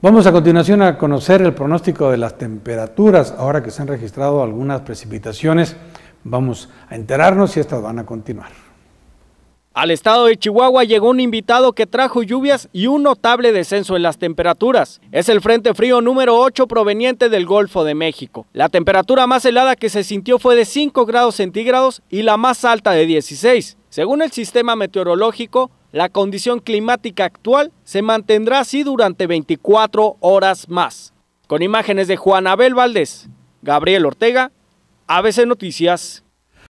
Vamos a continuación a conocer el pronóstico de las temperaturas, ahora que se han registrado algunas precipitaciones. Vamos a enterarnos si estas van a continuar. Al estado de Chihuahua llegó un invitado que trajo lluvias y un notable descenso en las temperaturas. Es el Frente Frío número 8 proveniente del Golfo de México. La temperatura más helada que se sintió fue de 5 grados centígrados y la más alta de 16. Según el sistema meteorológico, la condición climática actual se mantendrá así durante 24 horas más. Con imágenes de Juan Abel Valdés, Gabriel Ortega, ABC Noticias.